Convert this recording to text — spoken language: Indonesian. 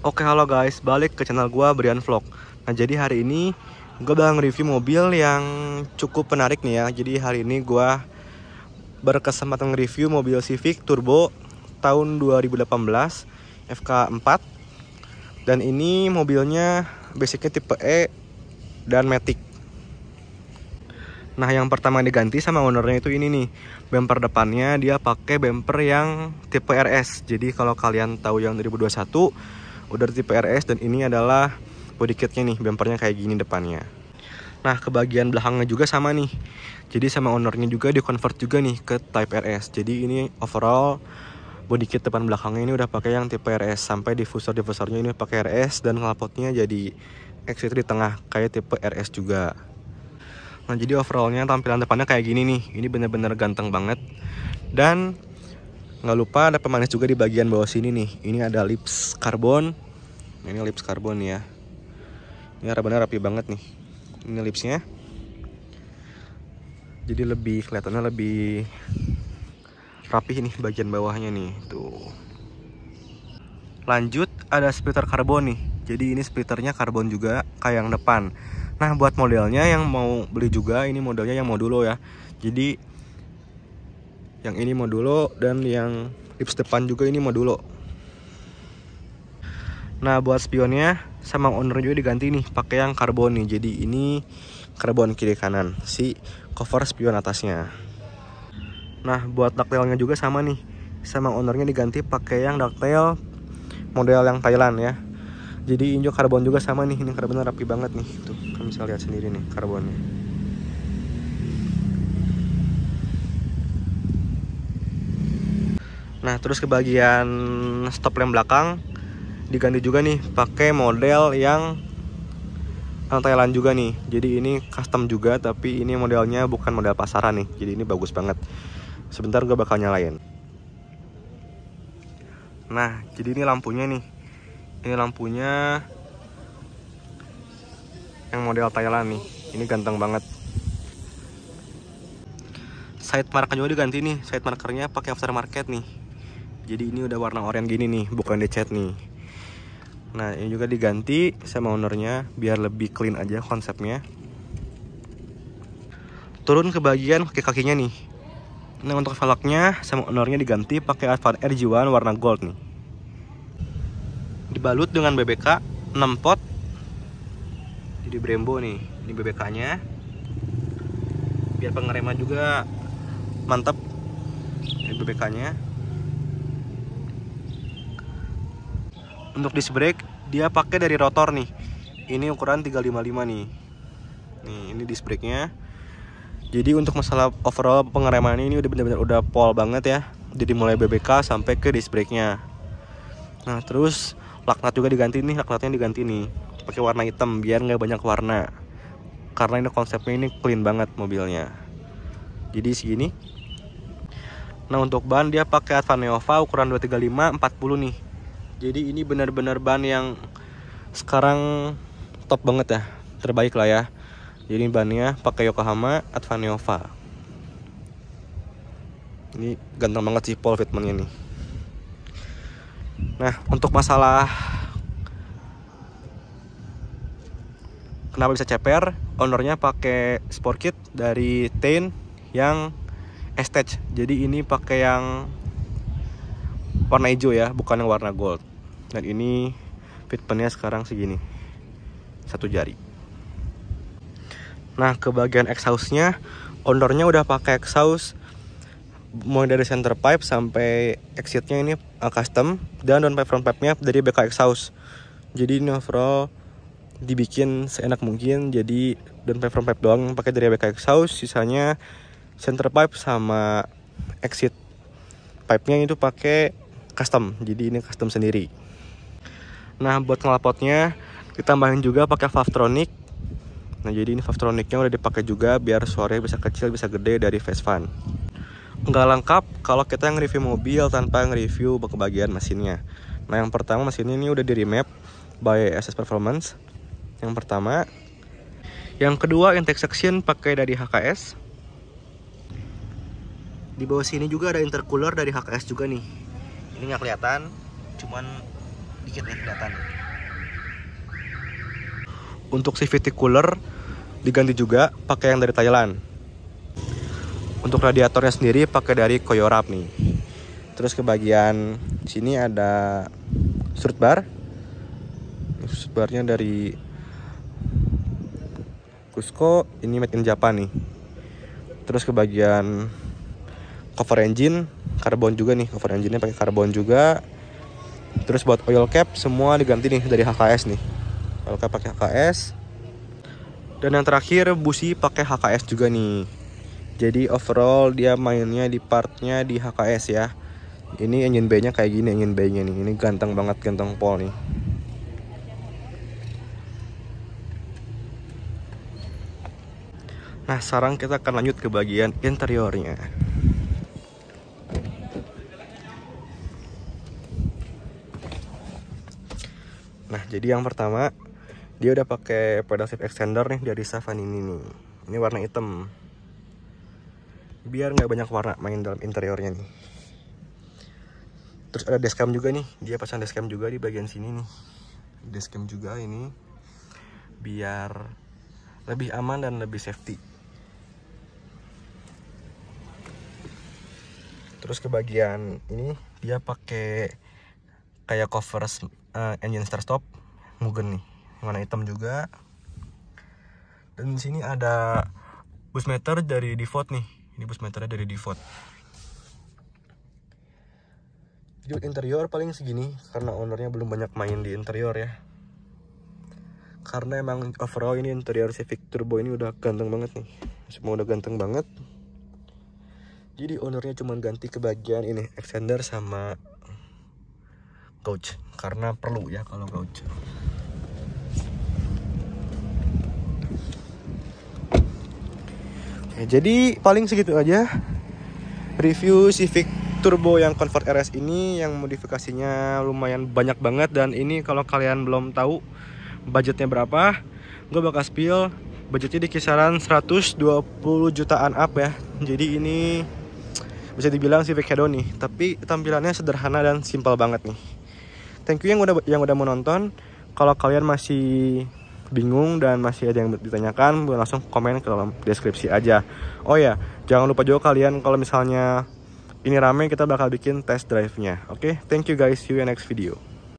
Oke halo guys, balik ke channel gua Brian Vlog. Nah jadi hari ini gue bakal nge-review mobil yang cukup menarik nih ya. Jadi hari ini gua berkesempatan nge-review mobil Civic Turbo tahun 2018 FK4 dan ini mobilnya basicnya tipe E dan Matic. Nah yang pertama diganti sama ownernya itu ini nih bumper depannya dia pakai bumper yang tipe RS. Jadi kalau kalian tahu yang 2021 udah tipe RS dan ini adalah body kitnya nih bumpernya kayak gini depannya. Nah ke bagian belakangnya juga sama nih. Jadi sama ownernya juga di convert juga nih ke type RS jadi ini overall body kit depan belakangnya ini udah pakai yang tipe RS sampai diffuser diffusernya ini pakai RS dan knalpotnya jadi exit di tengah kayak tipe RS juga. Nah jadi overallnya tampilan depannya kayak gini nih. Ini bener-bener ganteng banget. Dan nggak lupa ada pemanis juga di bagian bawah sini nih. Ini ada lips karbon ini lips karbon ya. Ini benar rapi banget nih. Ini lipsnya. Jadi lebih kelihatannya lebih rapi nih bagian bawahnya nih. Tuh. Lanjut ada splitter karbon nih. Jadi ini splitternya karbon juga kayak yang depan. Nah buat modelnya yang mau beli juga ini modelnya yang modulo ya. Jadi yang ini modulo dan yang lips depan juga ini modulo nah buat spionnya sama owner juga diganti nih pakai yang karbon nih. Jadi ini karbon kiri kanan si cover spion atasnya. Nah buat ducktailnya juga sama nih. Sama ownernya diganti pakai yang ducktail model yang Thailand ya. Jadi injok karbon juga sama nih. Ini karbonnya rapi banget nih. Tuh kalian bisa lihat sendiri nih karbonnya Nah terus ke bagian stop lamp belakang diganti juga nih pakai model yang Thailand juga nih. Jadi ini custom juga tapi ini modelnya bukan model pasaran nih. Jadi ini bagus banget. Sebentar gue bakal nyalain. Nah jadi ini lampunya nih. Ini lampunya yang model Thailand nih. Ini ganteng banget. Side marker juga diganti nih. Side markernya pakai aftermarket nih jadi ini udah warna oranye gini nih bukan dicat nih. Nah ini juga diganti sama ownernya biar lebih clean aja konsepnya. Turun ke bagian kaki-kakinya nih. Nah untuk velgnya sama ownernya diganti pakai Advan RG1 warna gold nih. Dibalut dengan BBK 6 pot. Jadi Brembo nih ini BBK nya biar pengereman juga mantap ini BBK nya untuk disc brake dia pakai dari rotor nih. Ini ukuran 355 nih. Nih ini disc brake nya jadi untuk masalah overall pengereman ini udah benar-benar udah pol banget ya. Jadi mulai BBK sampai ke disc brake nya nah terus laknat juga diganti nih laknatnya diganti nih. Pakai warna hitam biar nggak banyak warna. Karena ini konsepnya ini clean banget mobilnya. Jadi segini. Nah untuk ban dia pakai Advan Neova ukuran 235 40 nih jadi ini benar-benar ban yang sekarang top banget ya. Terbaik lah ya. Jadi bannya pakai Yokohama Advan Nova. Ini ganteng banget sih Paul nih nah untuk masalah kenapa bisa ceper ownernya pakai sport kit dari Tain yang Estage jadi ini pakai yang warna hijau ya bukan yang warna gold dan ini fitmentnya sekarang segini. Satu jari. Nah ke bagian exhaustnya ownernya udah pakai exhaust mulai dari center pipe sampai exitnya ini uh, custom dan down pipe front pipe nya dari BK exhaust. Jadi ini overall dibikin seenak mungkin jadi down pipe front pipe doang pakai dari BK exhaust. Sisanya center pipe sama exit pipe nya itu pakai custom. Jadi ini custom sendiri Nah buat knalpotnya ditambahin juga pakai Valvetronic. Nah jadi ini Valvetronicnya udah dipakai juga biar suaranya bisa kecil bisa gede dari fan. Nggak lengkap kalau kita nge-review mobil tanpa nge-review bagian mesinnya. Nah yang pertama mesin ini udah di remap by SS Performance. Yang pertama. Yang kedua intake section pakai dari HKS. Di bawah sini juga ada intercooler dari HKS juga nih. Ini nggak kelihatan, cuman di dikit nih kelihatan untuk CVT cooler diganti juga pakai yang dari Thailand. Untuk radiatornya sendiri pakai dari Koyorap nih. Terus ke bagian sini ada strut bar. Strut barnya dari Cusco ini made in Japan nih. Terus ke bagian cover engine karbon juga nih cover engine-nya pakai karbon juga terus buat oil cap semua diganti nih dari HKS nih. Oil cap pakai HKS dan yang terakhir busi pakai HKS juga nih. Jadi overall dia mainnya di partnya di HKS ya. Ini engine bay nya kayak gini engine bay nya nih. Ini ganteng banget ganteng pol nih. Nah sekarang kita akan lanjut ke bagian interiornya Nah, jadi yang pertama dia udah pakai pedal shift extender nih dari Savan ini nih. Ini warna hitam. Biar nggak banyak warna main dalam interiornya nih. Terus ada dashcam juga nih. Dia pasang dashcam juga di bagian sini nih. Dashcam juga ini biar lebih aman dan lebih safety. Terus ke bagian ini dia pakai kayak cover uh, engine start stop Mugen nih warna hitam juga. Dan sini ada bus meter dari default nih. Ini bus meternya dari default. Jadi interior paling segini karena ownernya belum banyak main di interior ya. Karena emang overall ini interior Civic Turbo ini udah ganteng banget nih. Semua udah ganteng banget. Jadi ownernya cuma ganti ke bagian ini extender sama coach karena perlu ya kalau coach Oke, jadi paling segitu aja. Review Civic Turbo yang Convert RS ini yang modifikasinya lumayan banyak banget. Dan ini kalau kalian belum tahu budgetnya berapa gue bakal spill budgetnya di kisaran 120 jutaan up ya. Jadi ini bisa dibilang Civic Hedon nih tapi tampilannya sederhana dan simpel banget nih. Thank you yang udah yang udah menonton kalau kalian masih bingung dan masih ada yang ditanyakan boleh langsung komen ke dalam deskripsi aja oh ya jangan lupa juga kalian kalau misalnya ini rame kita bakal bikin test drive nya oke okay? thank you guys see you in next video